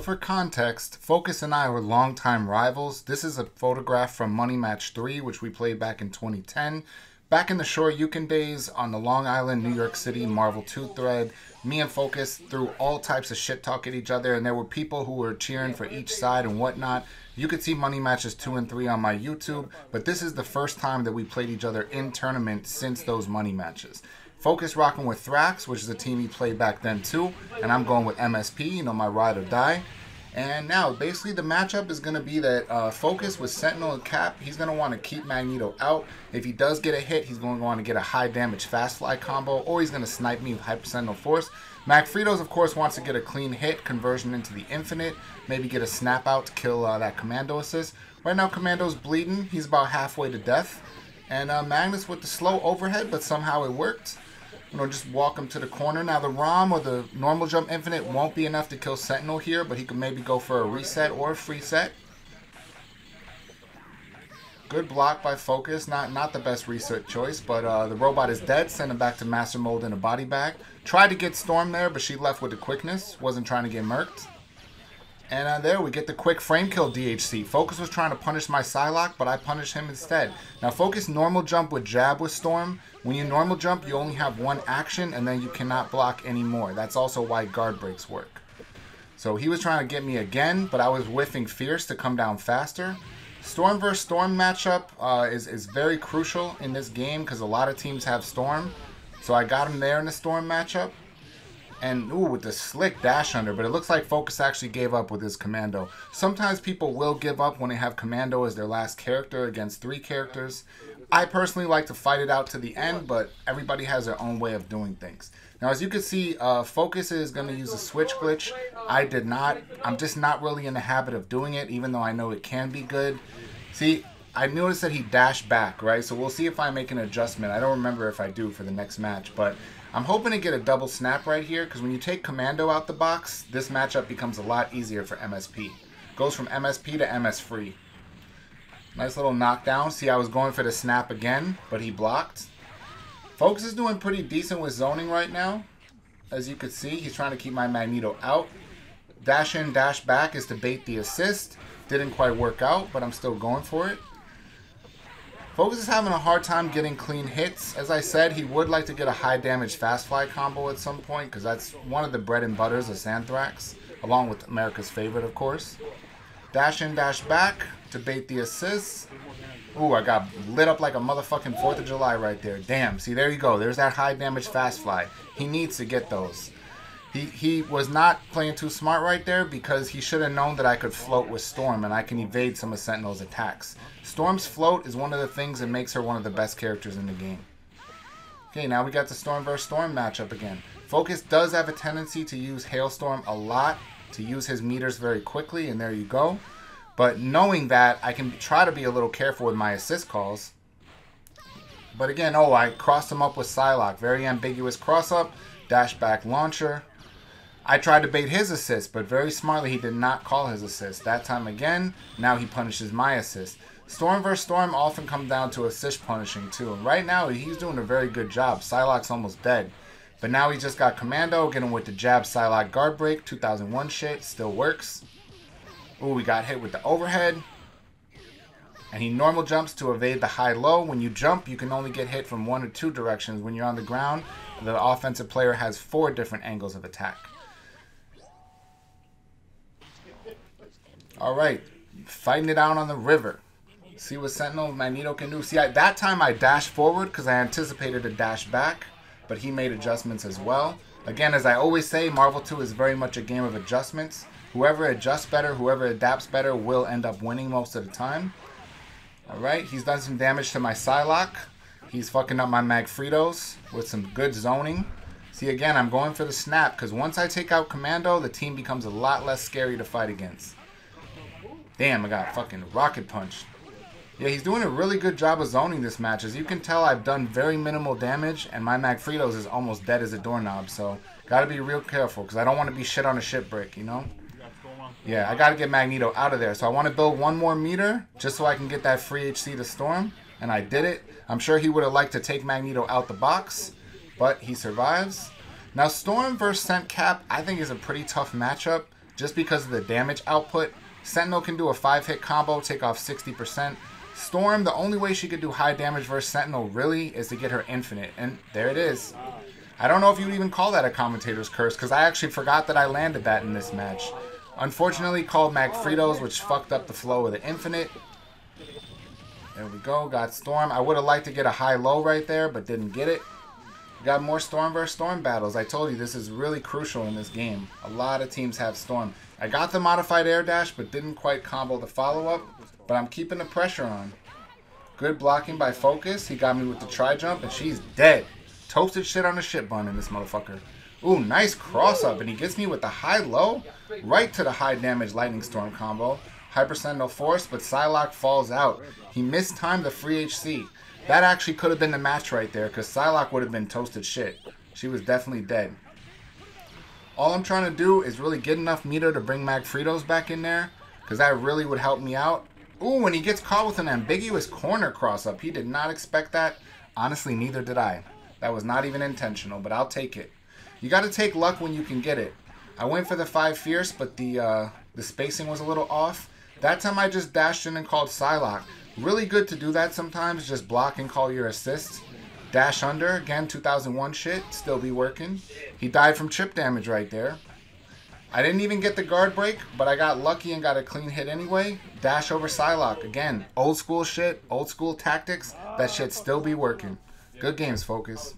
context, Phocus and I were longtime rivals. This is a photograph from Money Match 3, which we played back in 2010. Back in the Shoryuken days on the Long Island, New York City Marvel 2 thread, me and Phocus threw all types of shit talk at each other, and there were people who were cheering for each side and whatnot. You could see Money Matches 2 and 3 on my YouTube, but this is the first time that we played each other in tournament since those Money Matches. Phocus rocking with Thrax, which is a team he played back then too, and I'm going with MSP, you know, my ride or die. And now, basically, the matchup is going to be that uh, Phocus with Sentinel and Cap, he's going to want to keep Magneto out. If he does get a hit, he's going to want to get a high damage fast fly combo, or he's going to snipe me with Hyper Sentinel Force. Magfritos, of course, wants to get a clean hit, conversion into the infinite, maybe get a snap out to kill uh, that commando assist. Right now, Commando's bleeding. He's about halfway to death. And uh, Magnus with the slow overhead, but somehow it worked you know, just walk him to the corner. Now the ROM or the normal jump infinite won't be enough to kill Sentinel here, but he could maybe go for a reset or a free set. Good block by Phocus. Not not the best reset choice, but uh, the robot is dead. Send him back to Master Mold in a body bag. Tried to get Storm there, but she left with the quickness. Wasn't trying to get murked. And uh, there we get the quick frame kill DHC. Phocus was trying to punish my Psylocke, but I punished him instead. Now Phocus normal jump with jab with Storm. When you normal jump, you only have one action, and then you cannot block anymore. That's also why guard breaks work. So he was trying to get me again, but I was whiffing Fierce to come down faster. Storm versus Storm matchup uh, is, is very crucial in this game because a lot of teams have Storm. So I got him there in the Storm matchup. And, ooh, with the slick dash under, but it looks like Phocus actually gave up with his Commando. Sometimes people will give up when they have Commando as their last character against three characters. I personally like to fight it out to the end, but everybody has their own way of doing things. Now, as you can see, uh, Phocus is going to use a switch glitch. I did not. I'm just not really in the habit of doing it, even though I know it can be good. See, I noticed that he dashed back, right? So we'll see if I make an adjustment. I don't remember if I do for the next match, but I'm hoping to get a double snap right here because when you take Commando out the box, this matchup becomes a lot easier for MSP. Goes from MSP to MS free. Nice little knockdown. See, I was going for the snap again, but he blocked. Phocus is doing pretty decent with zoning right now. As you can see, he's trying to keep my Magneto out. Dash in, dash back is to bait the assist. Didn't quite work out, but I'm still going for it. Phocus is having a hard time getting clean hits. As I said, he would like to get a high damage fast fly combo at some point because that's one of the bread and butters of Santhrax, along with America's favorite, of course. Dash in, dash back to bait the assists. Ooh, I got lit up like a motherfucking 4th of July right there. Damn, see, there you go. There's that high damage fast fly. He needs to get those. He, he was not playing too smart right there because he should have known that I could float with Storm and I can evade some of Sentinel's attacks. Storm's float is one of the things that makes her one of the best characters in the game. Okay, now we got the Storm vs. Storm matchup again. Phocus does have a tendency to use Hailstorm a lot, to use his meters very quickly, and there you go. But knowing that, I can try to be a little careful with my assist calls. But again, oh, I crossed him up with Psylocke. Very ambiguous cross-up, dash back launcher. I tried to bait his assist, but very smartly he did not call his assist. That time again, now he punishes my assist. Storm vs. Storm often comes down to assist punishing too. And right now he's doing a very good job. Psylocke's almost dead. But now he just got Commando, getting with the jab Psylocke guard break, 2001 shit, still works. Ooh, we got hit with the overhead. And he normal jumps to evade the high-low. When you jump, you can only get hit from one or two directions. When you're on the ground, the offensive player has four different angles of attack. All right, fighting it out on the river. See what Sentinel Magneto can do. See, that time I dashed forward because I anticipated a dash back, but he made adjustments as well. Again, as I always say, Marvel 2 is very much a game of adjustments. Whoever adjusts better, whoever adapts better will end up winning most of the time. Alright, he's done some damage to my Psylocke. He's fucking up my Magfritos with some good zoning. See, again, I'm going for the snap because once I take out Commando, the team becomes a lot less scary to fight against. Damn, I got fucking rocket punched. Yeah, he's doing a really good job of zoning this match. As you can tell, I've done very minimal damage, and my Magfritos is almost dead as a doorknob, so gotta be real careful, because I don't want to be shit on a ship brick, you know? Yeah, I gotta get Magneto out of there, so I want to build one more meter, just so I can get that free HC to Storm, and I did it. I'm sure he would have liked to take Magneto out the box, but he survives. Now, Storm versus Sent Cap, I think is a pretty tough matchup. just because of the damage output. Sentinel can do a 5-hit combo, take off 60%. Storm, the only way she could do high damage versus Sentinel really is to get her infinite. And there it is. I don't know if you would even call that a commentator's curse because I actually forgot that I landed that in this match. Unfortunately called Magfritos, which fucked up the flow of the infinite. There we go, got Storm. I would have liked to get a high-low right there, but didn't get it. Got more Storm versus Storm battles. I told you this is really crucial in this game. A lot of teams have Storm. I got the modified air dash, but didn't quite combo the follow-up. But I'm keeping the pressure on. Good blocking by Phocus. He got me with the tri-jump, and she's dead. Toasted shit on the shit bun in this motherfucker. Ooh, nice cross-up, and he gets me with the high-low right to the high-damage Lightning Storm combo. Hyper Sentinel Force, but Psylocke falls out. He mistimed the free HC. That actually could have been the match right there, because Psylocke would have been toasted shit. She was definitely dead. All I'm trying to do is really get enough meter to bring Magfritos back in there, because that really would help me out. Ooh, when he gets caught with an ambiguous corner cross-up, he did not expect that. Honestly, neither did I. That was not even intentional, but I'll take it. You got to take luck when you can get it. I went for the 5 Fierce, but the uh, the spacing was a little off. That time I just dashed in and called Psylocke. Really good to do that sometimes, just block and call your assist. Dash under, again, 2001 shit, still be working. He died from chip damage right there. I didn't even get the guard break, but I got lucky and got a clean hit anyway. Dash over Psylocke. Again, old school shit, old school tactics. That shit still be working. Good games, Phocus.